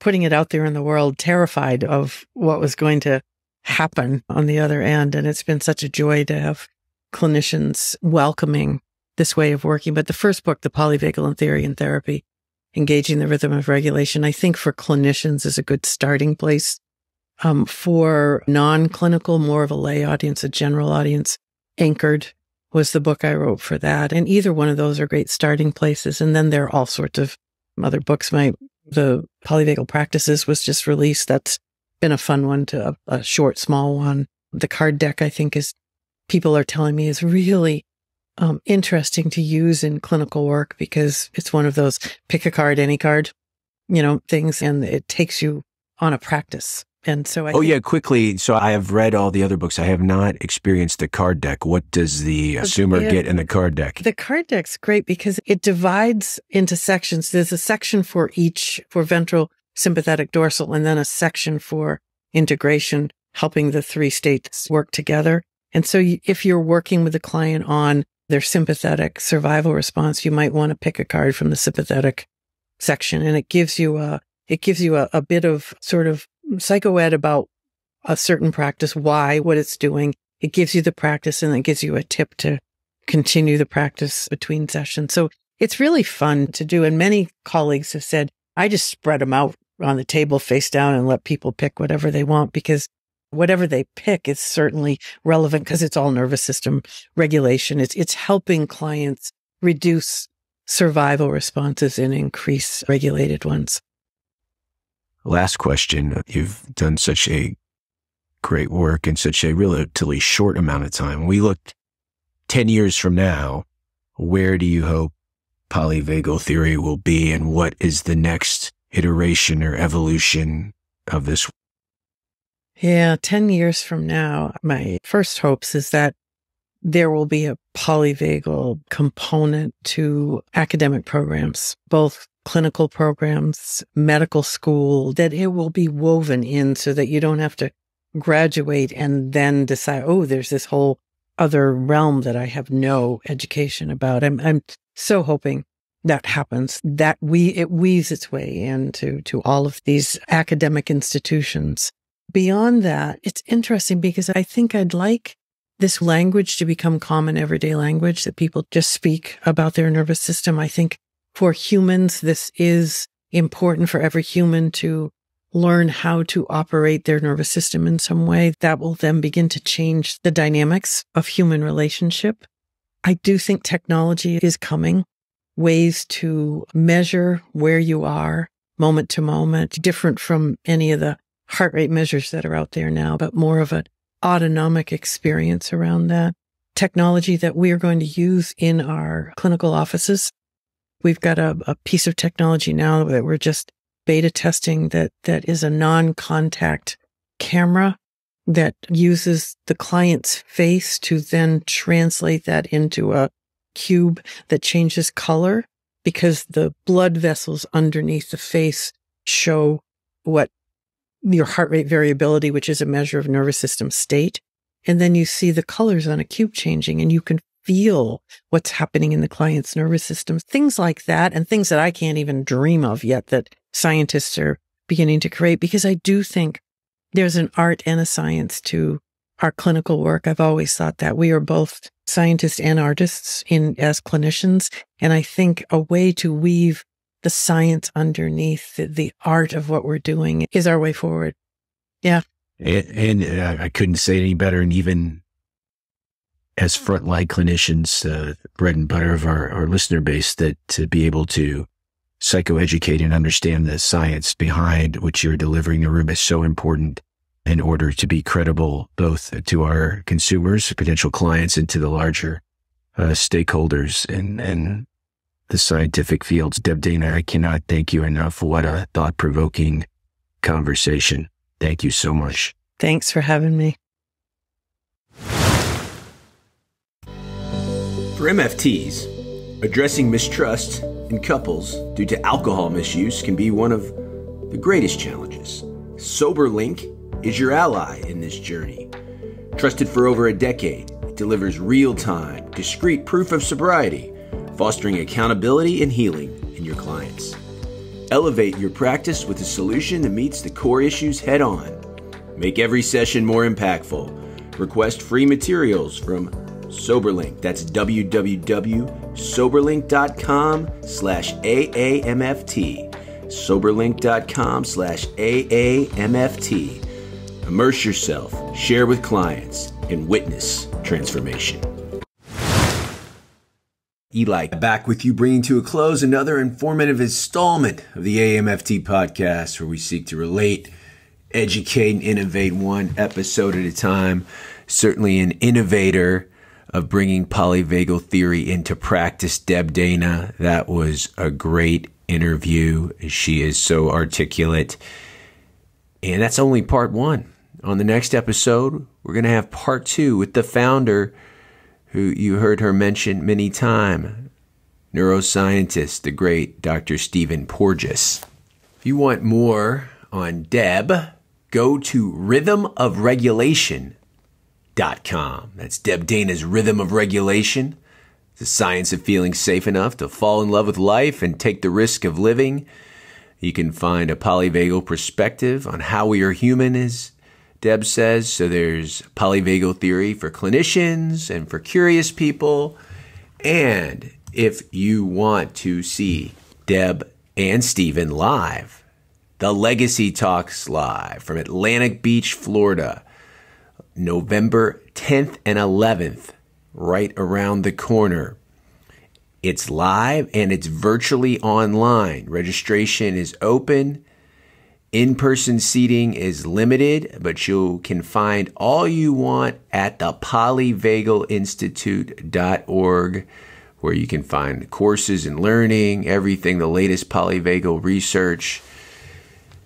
putting it out there in the world, terrified of what was going to happen on the other end. And it's been such a joy to have clinicians welcoming this way of working. But the first book, The Polyvagal Theory and Therapy, Engaging the Rhythm of Regulation, I think for clinicians is a good starting place. Um, for non-clinical, more of a lay audience, a general audience, Anchored was the book I wrote for that. And either one of those are great starting places. And then there are all sorts of other books. My the polyvagal practices was just released. That's been a fun one to a, a short, small one. The card deck, I think is people are telling me is really um, interesting to use in clinical work because it's one of those pick a card, any card, you know, things, and it takes you on a practice. And so I Oh yeah, quickly. So I have read all the other books. I have not experienced the card deck. What does the assumer Yeah. get in the card deck? The card deck's great because it divides into sections. There's a section for each for ventral, sympathetic, dorsal, and then a section for integration, helping the three states work together. And so if you're working with a client on their sympathetic survival response, you might want to pick a card from the sympathetic section and it gives you a, it gives you a, a bit of sort of psychoed about a certain practice, why, what it's doing. It gives you the practice and it gives you a tip to continue the practice between sessions. So it's really fun to do. And many colleagues have said, I just spread them out on the table face down and let people pick whatever they want because whatever they pick is certainly relevant because it's all nervous system regulation. It's, it's helping clients reduce survival responses and increase regulated ones. Last question. You've done such a great work in such a relatively short amount of time. We look 10 years from now, where do you hope polyvagal theory will be and what is the next iteration or evolution of this? Yeah, 10 years from now, my first hopes is that there will be a polyvagal component to academic programs, both clinical programs, medical school, that it will be woven in so that you don't have to graduate and then decide, oh, there's this whole other realm that I have no education about. I'm, I'm so hoping that happens, that we, it weaves its way into, to all of these academic institutions. Beyond that, it's interesting because I think I'd like this language to become common everyday language that people just speak about their nervous system. I think for humans, this is important for every human to learn how to operate their nervous system in some way that will then begin to change the dynamics of human relationship. I do think technology is coming, ways to measure where you are moment to moment, different from any of the heart rate measures that are out there now, but more of an autonomic experience around that technology that we are going to use in our clinical offices. We've got a, a piece of technology now that we're just beta testing that, that is a non-contact camera that uses the client's face to then translate that into a cube that changes color because the blood vessels underneath the face show what your heart rate variability, which is a measure of nervous system state. And then you see the colors on a cube changing and you can feel what's happening in the client's nervous system. Things like that and things that I can't even dream of yet that scientists are beginning to create because I do think there's an art and a science to our clinical work. I've always thought that we are both scientists and artists in as clinicians. And I think a way to weave the science underneath the, the art of what we're doing is our way forward. And, and uh, I couldn't say it any better. And even as frontline clinicians, uh, bread and butter of our, our listener base, that to be able to psychoeducate and understand the science behind what you're delivering the room is so important in order to be credible both to our consumers, potential clients, and to the larger uh, stakeholders and and the scientific fields. Deb Dana, I cannot thank you enough. What a thought provoking conversation. Thank you so much. Thanks for having me. For MFTs, addressing mistrust in couples due to alcohol misuse can be one of the greatest challenges. SoberLink is your ally in this journey. Trusted for over a decade, it delivers real time, discreet proof of sobriety, fostering accountability and healing in your clients. Elevate your practice with a solution that meets the core issues head on. Make every session more impactful. Request free materials from SoberLink. That's www.soberlink.com slash AAMFT. Soberlink.com slash AAMFT. Immerse yourself, share with clients, and witness transformation. Eli back with you, bringing to a close another informative installment of the AMFT podcast, where we seek to relate, educate, and innovate one episode at a time. Certainly an innovator of bringing polyvagal theory into practice, Deb Dana. That was a great interview. She is so articulate. And that's only part one. On the next episode, we're going to have part two with the founder who you heard her mention many times, neuroscientist, the great Dr. Stephen Porges. If you want more on Deb, go to rhythmofregulation.com. That's Deb Dana's Rhythm of Regulation, the science of feeling safe enough to fall in love with life and take the risk of living. You can find a polyvagal perspective on how we are human as Deb says. So there's polyvagal theory for clinicians and for curious people. And if you want to see Deb and Stephen live, the Legacy Talks live from Atlantic Beach, Florida, November 10th and 11th, right around the corner. It's live and it's virtually online. Registration is open. In person seating is limited, but you can find all you want at the polyvagalinstitute.org, where you can find courses and learning, everything, the latest polyvagal research,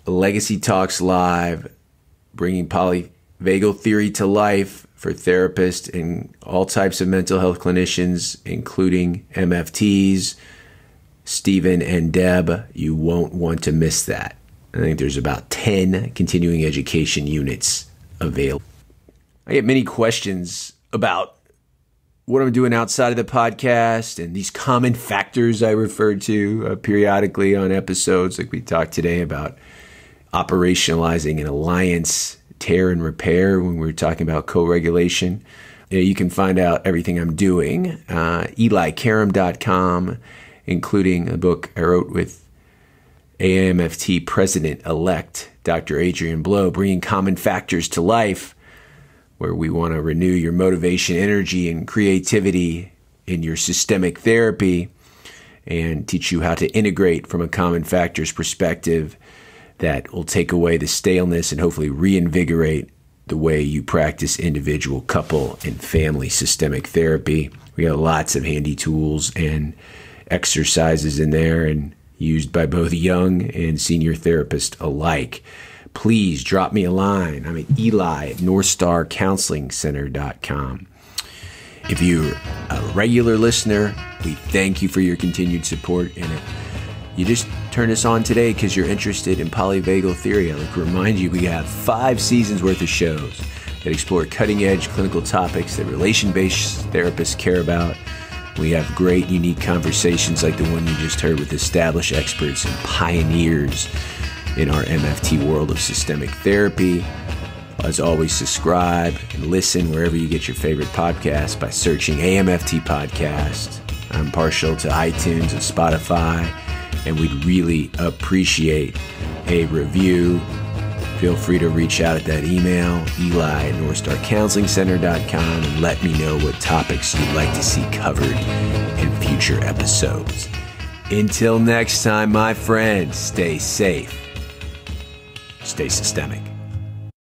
Legacy Talks Live, bringing polyvagal theory to life for therapists and all types of mental health clinicians, including MFTs. Stephen and Deb, you won't want to miss that. I think there's about 10 continuing education units available. I get many questions about what I'm doing outside of the podcast and these common factors I refer to uh, periodically on episodes, like we talked today about operationalizing an alliance tear and repair when we were talking about co regulation. You, know, you, can find out everything I'm doing, uh, elikaram.com, including a book I wrote with AMFT President elect Dr. Adrian Blow, bringing common factors to life, where we want to renew your motivation, energy, and creativity in your systemic therapy and teach you how to integrate from a common factors perspective that will take away the staleness and hopefully reinvigorate the way you practice individual, couple, and family systemic therapy. We got lots of handy tools and exercises in there and used by both young and senior therapists alike. Please drop me a line. I'm at Eli at NorthstarCounselingCenter.com. If you're a regular listener, we thank you for your continued support. And if you just turn us on today because you're interested in polyvagal theory, I'd like to remind you we have five seasons worth of shows that explore cutting edge clinical topics that relation based therapists care about we have great, unique conversations like the one you just heard with established experts and pioneers in our MFT world of systemic therapy. As always, subscribe and listen wherever you get your favorite podcast by searching AMFT Podcast. I'm partial to iTunes and Spotify, and we'd really appreciate a review Feel free to reach out at that email, eli at northstarcounselingcenter.com, and let me know what topics you'd like to see covered in future episodes. Until next time, my friends, stay safe, stay systemic.